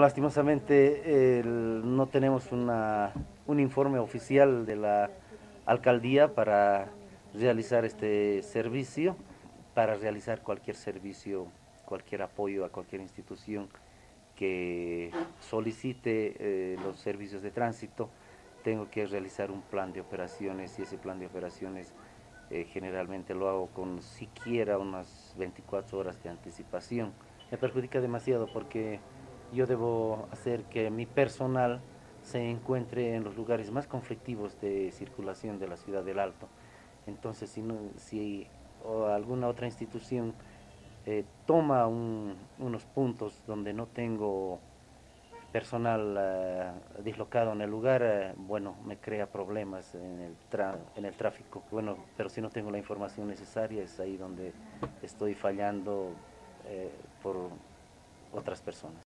Lastimosamente no tenemos una, un informe oficial de la alcaldía para realizar este servicio, para realizar cualquier servicio, cualquier apoyo a cualquier institución que solicite eh, los servicios de tránsito, tengo que realizar un plan de operaciones y ese plan de operaciones eh, generalmente lo hago con siquiera unas 24 horas de anticipación. Me perjudica demasiado porque yo debo hacer que mi personal se encuentre en los lugares más conflictivos de circulación de la ciudad del Alto. Entonces, si, alguna otra institución eh, toma unos puntos donde no tengo personal eh, dislocado en el lugar, eh, bueno, me crea problemas en el, en el tráfico. Bueno, pero si no tengo la información necesaria, es ahí donde estoy fallando por otras personas.